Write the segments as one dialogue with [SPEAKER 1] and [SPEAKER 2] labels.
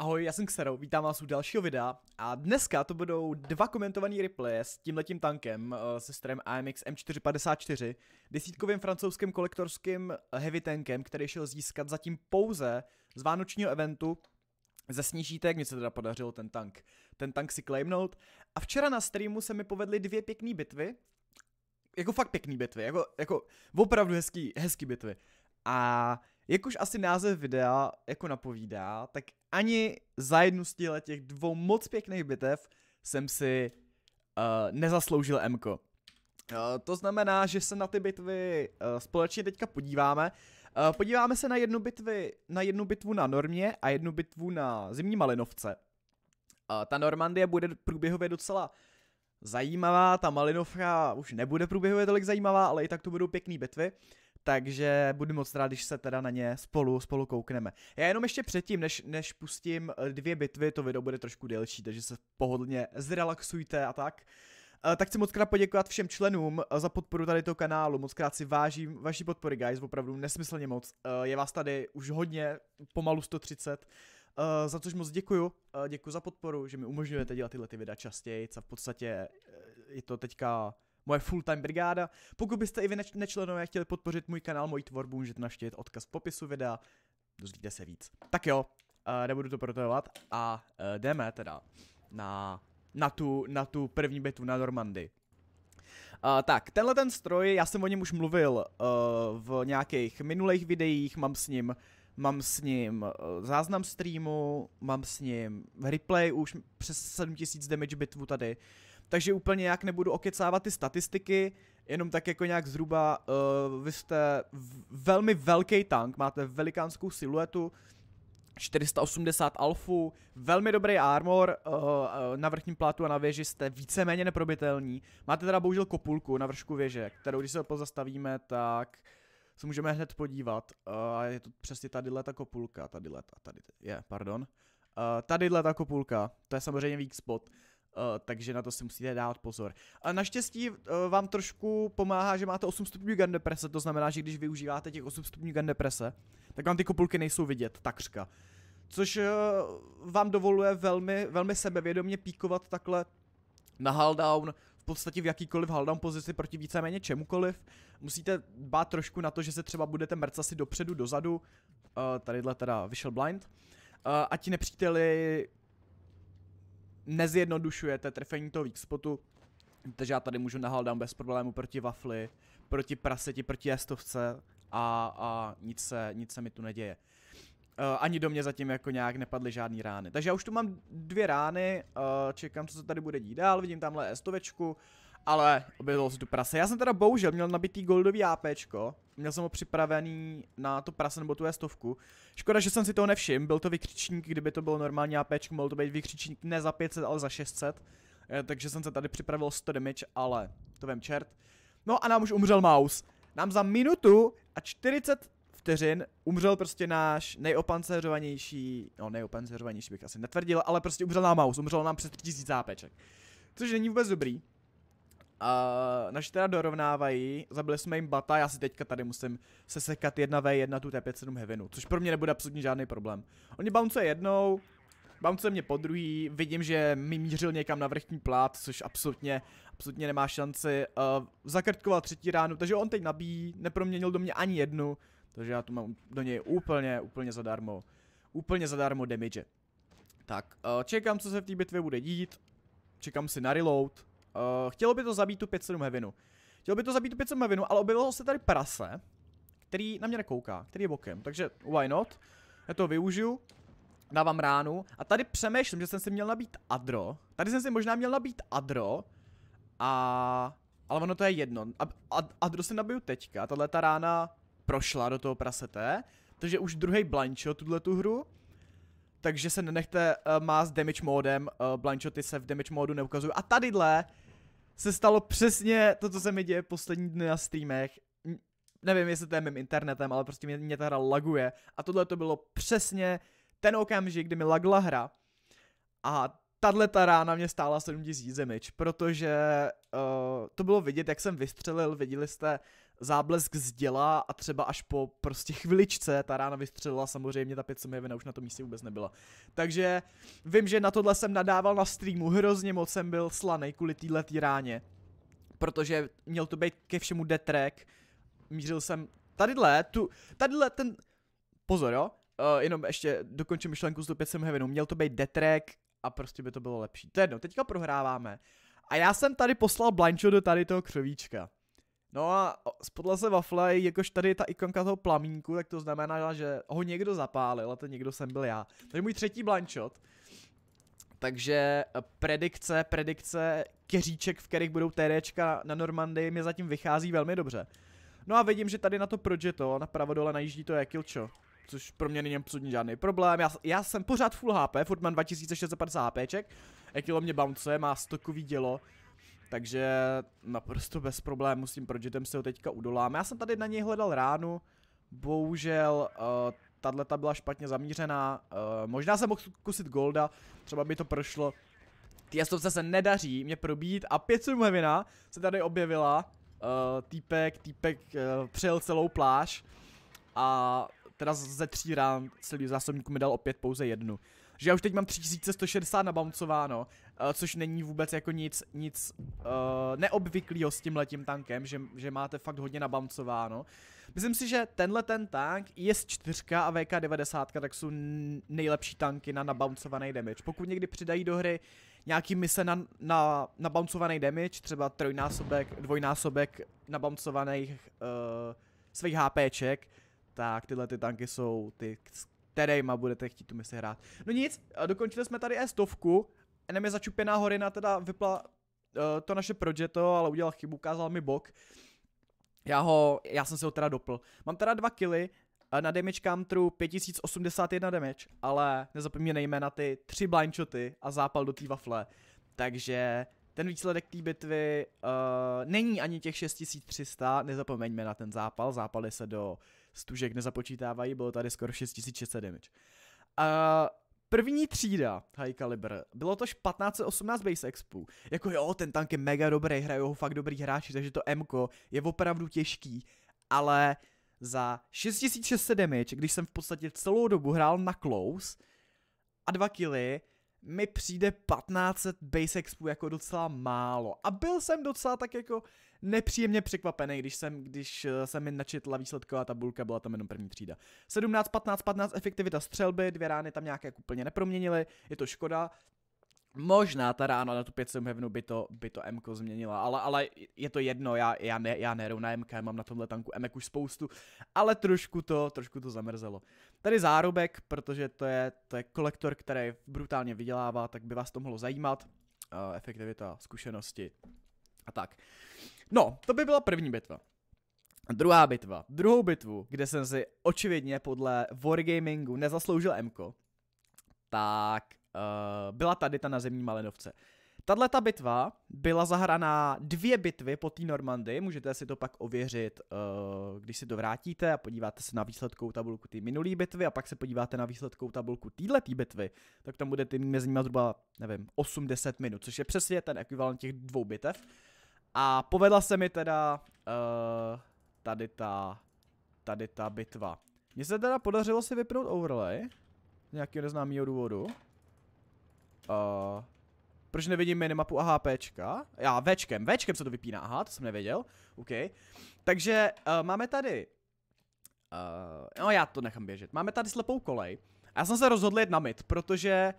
[SPEAKER 1] Ahoj, já jsem Xero, vítám vás u dalšího videa. A dneska to budou dva komentovaný replaye s tímhletím tankem uh, se strojem AMX M454, desítkovým francouzským kolektorským heavy tankem, který šel získat zatím pouze z vánočního eventu. Ze snížítek, mně se teda podařilo ten tank, ten tank si claimnout. A včera na streamu se mi povedly dvě pěkné bitvy, jako fakt pěkný bitvy, jako, jako opravdu hezký, hezký bitvy. A jak už asi název videa jako napovídá, tak ani za jednu z těch dvou moc pěkných bitev jsem si uh, nezasloužil Mko. Uh, to znamená, že se na ty bitvy uh, společně teďka podíváme. Uh, podíváme se na jednu, bitvy, na jednu bitvu na Normě a jednu bitvu na Zimní Malinovce. Uh, ta Normandie bude průběhově docela zajímavá, ta Malinovka už nebude průběhově tolik zajímavá, ale i tak to budou pěkné bitvy. Takže budu moc rád, když se teda na ně spolu, spolu koukneme. Já jenom ještě předtím, než, než pustím eh, dvě bitvy, to video bude trošku delší, takže se pohodlně zrelaxujte a tak. Uh, tak chci moc krát poděkovat všem členům uh, za podporu tady toho kanálu, moc krát si vážím vaší podpory, guys, opravdu nesmyslně moc. Je vás tady už hodně, pomalu 130, uh, za což moc děkuju. Děkuji za podporu, že mi umožňujete dělat tyhle ty videa častěji, a v podstatě je to teďka moje full-time brigáda. Pokud byste i vy neč- nečlenové chtěli podpořit můj kanál, moji tvorbu, můžete navštívit odkaz v popisu videa, dozvíte se víc. Tak jo, uh, nebudu to protahovat a uh, jdeme teda na, na, tu, na tu první bitvu na Normandy. Uh, tak, tenhle ten stroj, já jsem o něm už mluvil uh, v nějakých minulých videích, mám s ním mám s ním záznam streamu, mám s ním replay už přes 7000 damage bitvu tady, takže úplně jak nebudu okecávat ty statistiky, jenom tak jako nějak zhruba, uh, vy jste velmi velký tank, máte velikánskou siluetu, 480 alfu, velmi dobrý armor, uh, na vrchním plátu a na věži jste víceméně neprobitelní. Máte teda bohužel kopulku na vršku věže, kterou když se pozastavíme, tak se můžeme hned podívat. A uh, je to přesně tady ta kopulka, tady ta, tady je, pardon. Uh, tady ta kopulka, to je samozřejmě weak spot. Uh, takže na to si musíte dát pozor. A naštěstí uh, vám trošku pomáhá, že máte 8 stupňů gun deprese, to znamená, že když využíváte těch 8 stupňů gun deprese, tak vám ty kopulky nejsou vidět, takřka. Což uh, vám dovoluje velmi, velmi sebevědomě píkovat takhle na halldown, v podstatě v jakýkoliv halldown pozici proti víceméně čemukoliv. Musíte bát trošku na to, že se třeba budete mrcat si dopředu, dozadu. Uh, tadyhle teda vyšel blind. Uh, a ti nepříteli nezjednodušujete trefení toho weak spotu, takže já tady můžu nahaldám bez problému proti wafli, proti praseti, proti jestovce a, a nic, se, nic se mi tu neděje. Uh, ani do mě zatím jako nějak nepadly žádný rány. Takže já už tu mám dvě rány, uh, čekám, co se tady bude dít dál, vidím tamhle estovečku, ale objevilo se tu prase. Já jsem teda bohužel měl nabitý goldový APčko, měl jsem ho připravený na to prase nebo tu estovku. Škoda, že jsem si toho nevšiml, byl to vykřičník, kdyby to bylo normální APčko, mohl to být vykřičník ne za 500, ale za 600. Eh, takže jsem se tady připravil 100 damage, ale to vem čert. No a nám už umřel mouse. Nám za minutu a 40 vteřin umřel prostě náš nejopanceřovanější, no nejopanceřovanější bych asi netvrdil, ale prostě umřel nám mouse, umřel nám přes 3000 APček. Což není vůbec dobrý. Uh, naši teda dorovnávají, zabili jsme jim bata, já si teďka tady musím se sekat 1v1 tu T57 Heavenu, což pro mě nebude absolutně žádný problém. Oni bounce jednou, bounce mě po druhý, vidím, že mi mířil někam na vrchní plát, což absolutně, absolutně nemá šanci. Uh, zakrtkoval třetí ránu, takže on teď nabíjí, neproměnil do mě ani jednu, takže já tu mám do něj úplně, úplně zadarmo, úplně zadarmo damage. Tak, uh, čekám, co se v té bitvě bude dít, čekám si na reload, Uh, chtělo by to zabít tu 5-7 Heavenu. Chtělo by to zabít tu 5-7 Heavenu, ale objevilo se tady prase, který na mě nekouká, který je bokem, takže why not? Já to využiju, dávám ránu a tady přemýšlím, že jsem si měl nabít Adro. Tady jsem si možná měl nabít Adro a... Ale ono to je jedno. A, a, Adro si nabiju teďka, tahle ta rána prošla do toho prasete, takže už druhý shot tuhle tu hru takže se nenechte uh, má s damage modem, uh, blindshoty se v damage modu neukazují. A tadyhle se stalo přesně to, co se mi děje poslední dny na streamech. Nevím, jestli to je mým internetem, ale prostě mě, mě ta hra laguje. A tohle to bylo přesně ten okamžik, kdy mi lagla hra. A tahle ta rána mě stála 7000 damage, protože uh, to bylo vidět, jak jsem vystřelil, viděli jste záblesk z děla a třeba až po prostě chviličce ta rána vystřelila, samozřejmě ta 5 Heavena už na tom místě vůbec nebyla. Takže vím, že na tohle jsem nadával na streamu, hrozně moc jsem byl slanej kvůli této ráně, protože měl to být ke všemu detrek, mířil jsem tadyhle, tu, tadyhle ten, pozor jo, uh, jenom ještě dokončím myšlenku s tou 5 Heavenu, měl to být detrek a prostě by to bylo lepší. To je jedno, teďka prohráváme. A já jsem tady poslal blindshoot do tady toho křovíčka. No a spodle se wafle, jakož tady je ta ikonka toho plamínku, tak to znamená, že ho někdo zapálil a ten někdo jsem byl já. To je můj třetí blindshot. Takže eh, predikce, predikce keříček, v kterých budou TDčka na Normandii, mi zatím vychází velmi dobře. No a vidím, že tady na to Projeto, napravo dole najíždí to je Kilcho. Což pro mě není absolutně žádný problém. Já, já jsem pořád full HP, furt mám 2650 HPček. Ekilo mě bounce, má stokový dělo. Takže naprosto bez problémů s tím Projetem se ho teďka udolám. Já jsem tady na něj hledal ránu, bohužel uh, tato byla špatně zamířená, uh, možná jsem mohl kusit Golda, třeba by to prošlo. Ty jastovce se nedaří mě probít a 5 Hevina se tady objevila, uh, týpek, týpek uh, přejel celou pláž a teda ze tří rán celý zásobníku mi dal opět pouze jednu že já už teď mám 3160 nabouncováno, uh, což není vůbec jako nic, nic uh, neobvyklého s tím letím tankem, že, že máte fakt hodně nabouncováno. Myslím si, že tenhle ten tank, IS-4 a VK-90 tak jsou nejlepší tanky na nabouncovaný damage. Pokud někdy přidají do hry nějaký mise na, na nabouncovaný damage, třeba trojnásobek, dvojnásobek nabouncovaných uh, svých HPček, tak tyhle ty tanky jsou ty, kterýma budete chtít tu misi hrát. No nic, dokončili jsme tady e stovku, jenom je začupená horina, teda vypla uh, to naše projeto, ale udělal chybu, ukázal mi bok. Já ho, já jsem se ho teda dopl. Mám teda dva killy, na damage counteru 5081 damage, ale nezapomínejme na ty tři blind shoty a zápal do té wafle. Takže ten výsledek té bitvy uh, není ani těch 6300, nezapomeňme na ten zápal, zápaly se do stužek nezapočítávají, bylo tady skoro 6600 damage. Uh, První třída High Caliber, bylo to 1518 base expu. Jako jo, ten tank je mega dobrý, hrajou ho fakt dobrý hráči, takže to M je opravdu těžký, ale za 6600 damage, když jsem v podstatě celou dobu hrál na close a dva killy, mi přijde 1500 base expu jako docela málo. A byl jsem docela tak jako nepříjemně překvapený, když jsem, když eh, jsem mi načetla výsledková tabulka, byla tam jenom první třída. 17, 15, 15 efektivita střelby, dvě rány tam nějak jako úplně neproměnily, je to škoda. Možná ta rána na tu 5 Heavenu by to, by to MK změnila, ale, ale je to jedno, já, já, ne, já nehrou na MK, mám na tomhle tanku MK už spoustu, ale trošku to, trošku to zamrzelo. Tady zárobek, protože to je, to je kolektor, který brutálně vydělává, tak by vás to mohlo zajímat. Uh, efektivita, zkušenosti a tak. No, to by byla první bitva. Druhá bitva. Druhou bitvu, kde jsem si očividně podle Wargamingu nezasloužil Mko, tak uh, byla tady ta na zemní malinovce. Tahle ta bitva byla zahraná dvě bitvy po té Normandy, můžete si to pak ověřit, uh, když si to vrátíte a podíváte se na výsledkovou tabulku té minulé bitvy a pak se podíváte na výsledkovou tabulku této bitvy, tak tam budete mezi nimi zhruba, nevím, 8-10 minut, což je přesně ten ekvivalent těch dvou bitev. A povedla se mi teda uh, tady ta, tady ta bitva. Mně se teda podařilo si vypnout overlay, z nějakého neznámého důvodu. Uh, proč nevidím minimapu a HPčka? Já Včkem, Včkem se to vypíná, aha, to jsem nevěděl. OK. Takže uh, máme tady... Uh, no já to nechám běžet. Máme tady slepou kolej. A já jsem se rozhodl jít na mid, protože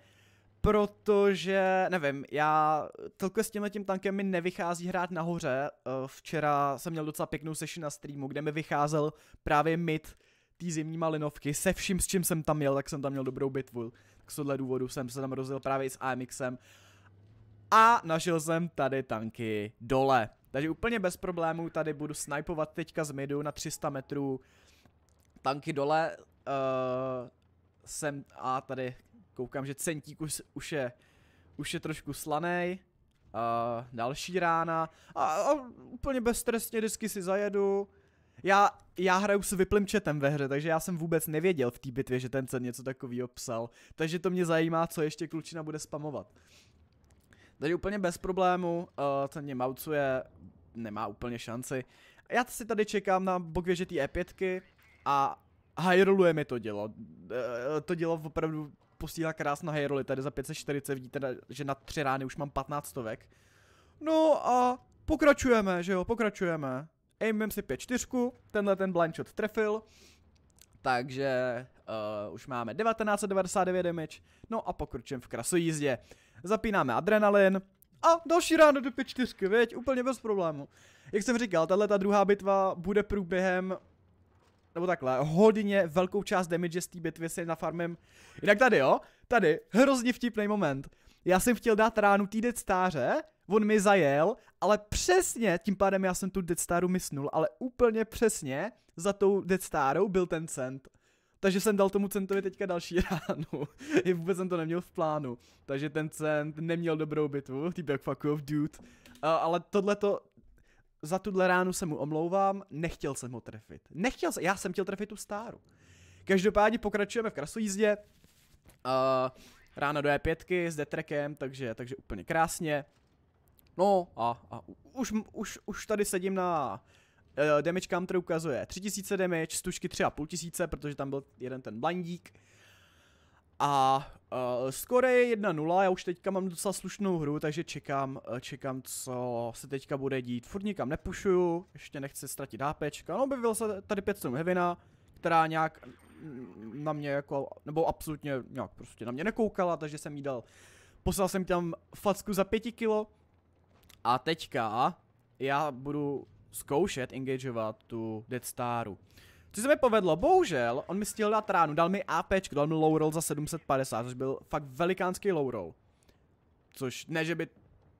[SPEAKER 1] protože, nevím, já celkově s tímhle tím tankem mi nevychází hrát nahoře. Eh, včera jsem měl docela pěknou session na streamu, kde mi vycházel právě mid té zimní malinovky se vším, s čím jsem tam měl, tak jsem tam měl dobrou bitvu. Tak z tohle důvodu jsem se tam rozjel právě i s AMXem. A našel jsem tady tanky dole. Takže úplně bez problémů tady budu snipovat teďka z midu na 300 metrů. Tanky dole. Uh, jsem, a tady Koukám, že centík už, už je, už je trošku slanej. Uh, další rána. A, a úplně bezstresně vždycky si zajedu. Já, já hraju s vyplým chatem ve hře, takže já jsem vůbec nevěděl v té bitvě, že ten cen něco takového psal. Takže to mě zajímá, co ještě klučina bude spamovat. Takže úplně bez problému, uh, ten mě maucuje, nemá úplně šanci. Já si tady čekám na bok věže té E5 a high mi to dělo. E, to dělo opravdu posílá krásná high tady za 540 vidíte, že na tři rány už mám 15 stovek. No a pokračujeme, že jo, pokračujeme. Aimem si 5-4, tenhle ten blind shot trefil. Takže uh, už máme 1999 damage, no a pokročujeme v krasojízdě. Zapínáme adrenalin a další ráno do 5-4, věď, úplně bez problému. Jak jsem říkal, tahle ta druhá bitva bude průběhem nebo takhle, hodně velkou část damage z té bitvy si nafarmím. Jinak tady jo, tady, hrozně vtipný moment. Já jsem chtěl dát ránu té Dead on mi zajel, ale přesně, tím pádem já jsem tu Dead Staru misnul, ale úplně přesně za tou Dead Starou byl ten cent. Takže jsem dal tomu centovi teďka další ránu. I vůbec jsem to neměl v plánu. Takže ten cent neměl dobrou bitvu, týpek fuck off dude. Uh, ale tohle to, za tuhle ránu se mu omlouvám, nechtěl jsem ho trefit. Nechtěl jsem, já jsem chtěl trefit tu stáru. Každopádně pokračujeme v krasojízdě. Uh, ráno do E5 s detrekem, takže, takže úplně krásně. No a, a už, už, už tady sedím na uh, damage counter ukazuje 3000 damage, stužky 3500, protože tam byl jeden ten blindík. A uh, skore je 1-0, já už teďka mám docela slušnou hru, takže čekám, uh, čekám, co se teďka bude dít. Furt nikam nepušuju, ještě nechci ztratit HP. No, objevil se tady 5 Hevina, která nějak na mě jako, nebo absolutně nějak prostě na mě nekoukala, takže jsem jí dal, poslal jsem tam facku za 5 kilo. A teďka já budu zkoušet engageovat tu Dead Staru. Co se mi povedlo, bohužel, on mi stihl dát ránu, dal mi AP, dal mi low roll za 750, což byl fakt velikánský low roll. Což ne, že by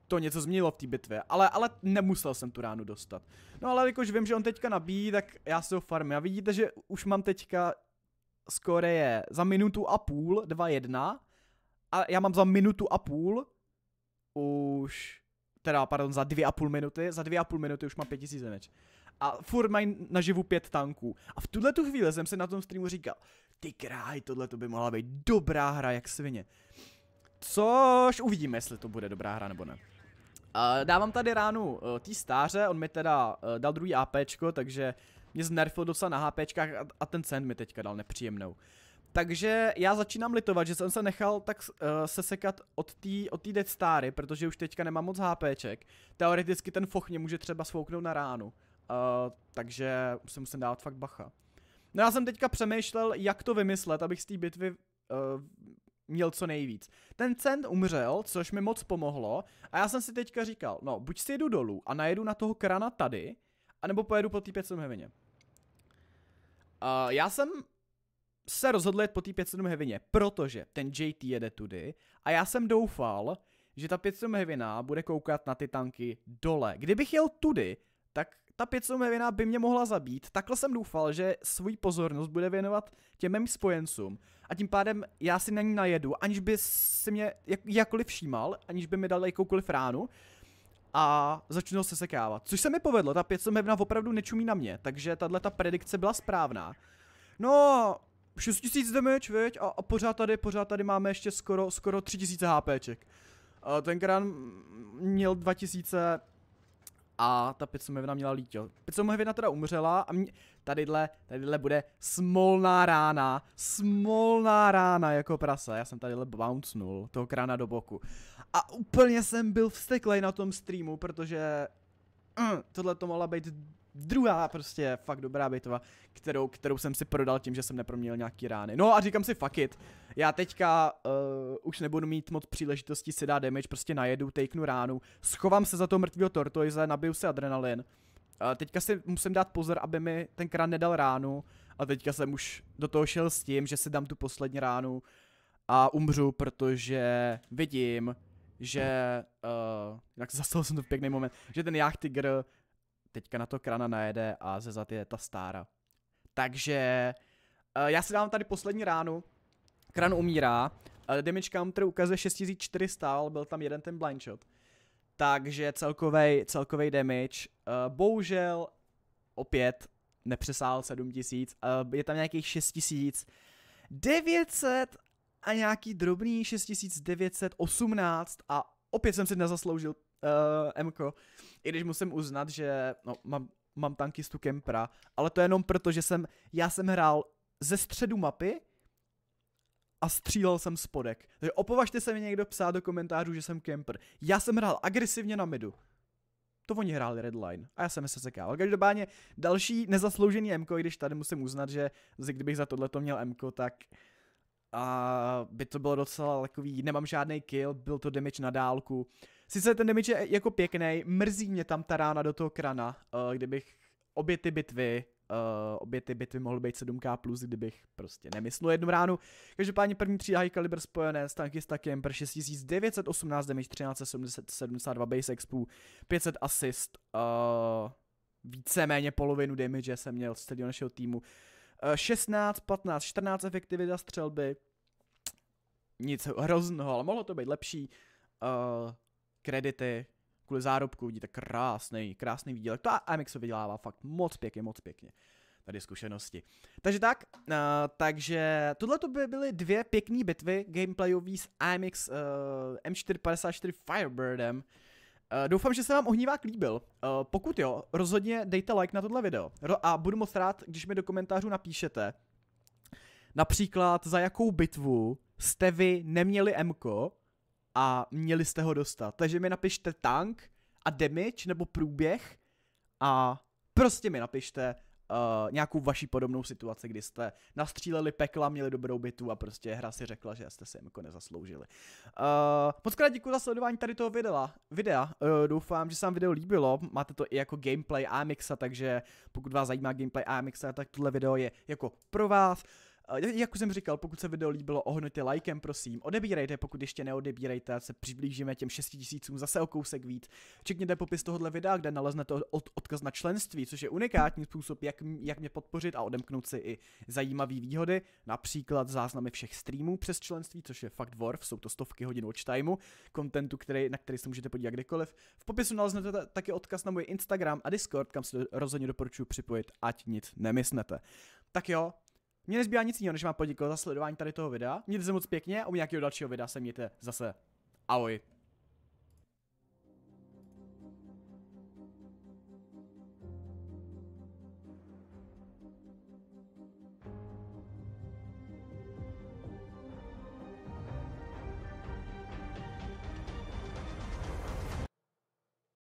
[SPEAKER 1] to něco změnilo v té bitvě, ale, ale nemusel jsem tu ránu dostat. No ale jakož vím, že on teďka nabíjí, tak já se ho farmím. A vidíte, že už mám teďka skore je za minutu a půl, 2-1. A já mám za minutu a půl už, teda pardon, za dvě a půl minuty, za dvě a půl minuty už mám 5000 damage a furt mají naživu pět tanků. A v tuhle tu chvíli jsem si na tom streamu říkal, ty kráj, tohle to by mohla být dobrá hra jak svině. Což uvidíme, jestli to bude dobrá hra nebo ne. Uh, dávám tady ránu uh, tý stáře, on mi teda uh, dal druhý APčko, takže mě znerfil docela na HPčkách a, a ten cent mi teďka dal nepříjemnou. Takže já začínám litovat, že jsem se nechal tak uh, sesekat od té od tý Death Stary, protože už teďka nemám moc HPček. Teoreticky ten foch mě může třeba svouknout na ránu. Uh, takže se musím dát fakt bacha. No já jsem teďka přemýšlel, jak to vymyslet, abych z té bitvy uh, měl co nejvíc. Ten cent umřel, což mi moc pomohlo, a já jsem si teďka říkal, no, buď si jedu dolů a najedu na toho krana tady, anebo pojedu po té 500 hevině. Uh, já jsem se rozhodl jet po té 500 hevině, protože ten JT jede tudy a já jsem doufal, že ta 500 hevina bude koukat na ty tanky dole. Kdybych jel tudy, tak ta 500 hevina by mě mohla zabít. Takhle jsem doufal, že svůj pozornost bude věnovat těm mým spojencům. A tím pádem já si na ní najedu, aniž by si mě jak, jakkoliv všímal, aniž by mi dal jakoukoliv ránu. A začnu se sekávat. Což se mi povedlo, ta 500 hevina opravdu nečumí na mě, takže tahle ta predikce byla správná. No, 6000 damage, veď? A, a pořád tady, pořád tady máme ještě skoro, skoro 3000 HPček. A tenkrát měl 2000 a ta Pitsumevina měla lítio. Pitsumevina teda umřela a mě, tadyhle, tadyhle bude smolná rána, smolná rána jako prasa. Já jsem tadyhle bouncnul toho krána do boku. A úplně jsem byl vsteklej na tom streamu, protože uh, tohle to mohla být druhá prostě fakt dobrá bitva, kterou, kterou jsem si prodal tím, že jsem neproměnil nějaký rány. No a říkám si fuck it, já teďka uh, už nebudu mít moc příležitosti si dát damage, prostě najedu, takenu ránu, schovám se za to mrtvého tortoise, nabiju si adrenalin. Uh, teďka si musím dát pozor, aby mi ten krán nedal ránu a teďka jsem už do toho šel s tím, že si dám tu poslední ránu a umřu, protože vidím, že, uh, jak zastal jsem to v pěkný moment, že ten Tiger teďka na to krana najede a zezat je ta stára. Takže uh, já si dám tady poslední ránu. Kran umírá. Uh, damage counter ukazuje 6400, ale byl tam jeden ten blind shot. Takže celkový celkovej damage. Uh, bohužel opět nepřesál 7000. Uh, je tam nějakých 6000. 900 a nějaký drobný 6918 a opět jsem si nezasloužil uh, Mko. I když musím uznat, že no, mám mám tankistu Kempra, ale to jenom proto, že jsem, já jsem hrál ze středu mapy a střílel jsem spodek. Takže opovažte se mi někdo psát do komentářů, že jsem Kemper. Já jsem hrál agresivně na midu. To oni hráli Redline a já jsem se sekával. Každopádně další nezasloužený MK, když tady musím uznat, že kdybych za tohle měl MK, tak a by to bylo docela takový, nemám žádný kill, byl to damage na dálku. Sice ten damage je jako pěkný, mrzí mě tam ta rána do toho krana, uh, kdybych obě ty bitvy, uh, obě ty bitvy mohly být 7k+, plus, kdybych prostě nemyslel jednu ránu. Každopádně první tří high caliber spojené s tanky s takem per 6918 damage, 1372 base expu, 500 assist, uh, víceméně polovinu damage jsem měl z celého našeho týmu. 16, 15, 14 efektivita střelby. Nic hrozného, ale mohlo to být lepší. Uh, kredity, kvůli zárobku, vidíte, krásný, krásný výdělek. To AMX vydělává fakt moc pěkně, moc pěkně. Tady zkušenosti. Takže tak, uh, takže tohle to by byly dvě pěkné bitvy gameplayový s AMX uh, M454 Firebirdem. Uh, doufám, že se vám ohnívák líbil. Uh, pokud jo, rozhodně dejte like na tohle video. Ro- a budu moc rád, když mi do komentářů napíšete, například za jakou bitvu jste vy neměli MKO a měli jste ho dostat. Takže mi napište tank a damage nebo průběh a prostě mi napište, uh, nějakou vaší podobnou situaci, kdy jste nastříleli pekla, měli dobrou bitu a prostě hra si řekla, že jste si jako nezasloužili. Uh, moc krát děkuji za sledování tady toho videa. videa. Uh, doufám, že se vám video líbilo. Máte to i jako gameplay Amixa, takže pokud vás zajímá gameplay Amixa, tak tohle video je jako pro vás. Jak už jsem říkal, pokud se video líbilo, ohodnoťte lajkem, prosím. Odebírejte, pokud ještě neodebírejte, se přiblížíme těm 6 tisícům zase o kousek víc. Čekněte popis tohohle videa, kde naleznete od, odkaz na členství, což je unikátní způsob, jak, jak mě podpořit a odemknout si i zajímavé výhody, například záznamy všech streamů přes členství, což je fakt worth, jsou to stovky hodin watch timeu, kontentu, který, na který se můžete podívat kdykoliv. V popisu naleznete taky odkaz na můj Instagram a Discord, kam se rozhodně doporučuji připojit, ať nic nemysnete. Tak jo, mně nezbývá nic jiného, než vám poděkovat za sledování tady toho videa. Mějte se moc pěkně a u nějakého dalšího videa se mějte zase. Ahoj.